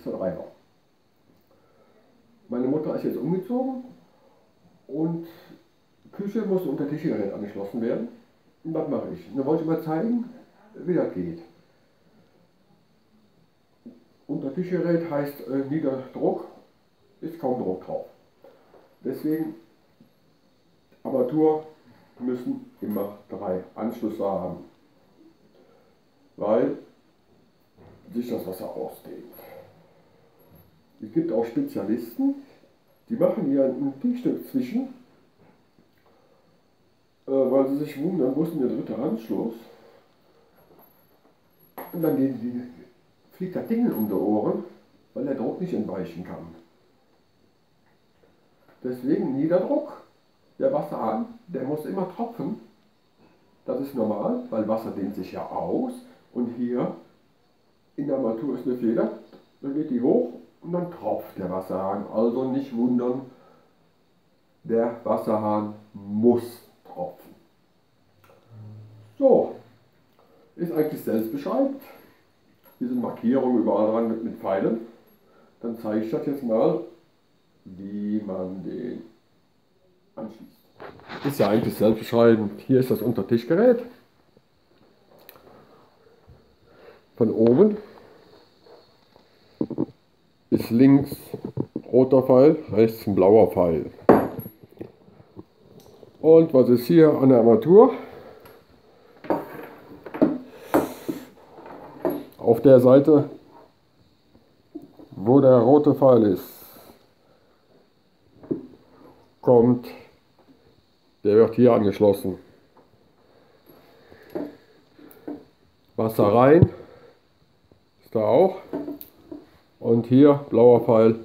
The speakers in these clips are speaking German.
ist der Treiber. Meine Mutter ist jetzt umgezogen und Küche muss unter Tischgerät angeschlossen werden. Und das mache ich. Und dann wollte ich mal zeigen, wie das geht. Unter Tischgerät heißt äh, Niederdruck, ist kaum Druck drauf. Deswegen Armatur müssen immer drei Anschlüsse haben, weil sich das Wasser ausdehnt. Es gibt auch Spezialisten, die machen hier ein T-Stück zwischen, äh, weil sie sich wundern, wo ist denn der dritte Anschluss? Und dann gehen die, fliegt das Ding um die Ohren, weil der Druck nicht entweichen kann. Deswegen Niederdruck. Der Wasserhahn, der muss immer tropfen. Das ist normal, weil Wasser dehnt sich ja aus. Und hier in der Armatur ist eine Feder, dann geht die hoch und dann tropft der Wasserhahn. Also nicht wundern, der Wasserhahn muss tropfen. So, ist eigentlich selbstbeschreibend. Hier sind Markierungen überall dran mit, mit Pfeilen. Dann zeige ich das jetzt mal, wie man den anschließt. Ist ja eigentlich selbstbeschreibend. Hier ist das Untertischgerät. Von oben ist links roter Pfeil, rechts ein blauer Pfeil. Und was ist hier an der Armatur? Auf der Seite, wo der rote Pfeil ist, kommt, der wird hier angeschlossen. Wasser rein, ist da auch. Und hier, blauer Pfeil,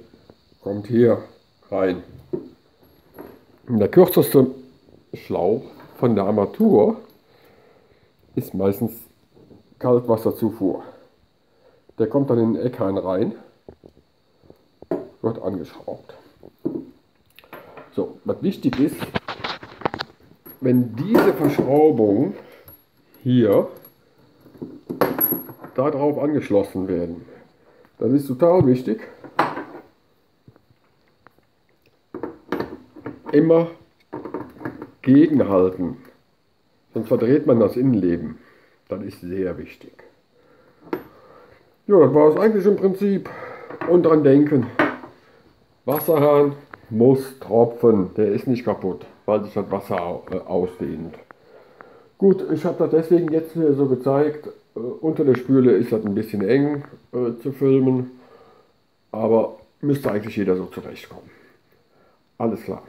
kommt hier rein. Und der kürzeste Schlauch von der Armatur ist meistens Kaltwasserzufuhr. Der kommt dann in den Eckhahn rein, wird angeschraubt. So, was wichtig ist, wenn diese Verschraubung hier darauf angeschlossen werden, das ist total wichtig. Immer gegenhalten, sonst verdreht man das Innenleben. Das ist sehr wichtig. Ja, das war es eigentlich im Prinzip. Und dran denken, Wasserhahn muss tropfen, der ist nicht kaputt, weil sich das Wasser äh, ausdehnt. Gut, ich habe das deswegen jetzt hier so gezeigt. Äh, unter der Spüle ist das ein bisschen eng äh, zu filmen, aber müsste eigentlich jeder so zurechtkommen. Alles klar,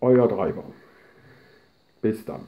euer Treiber. Bis dann.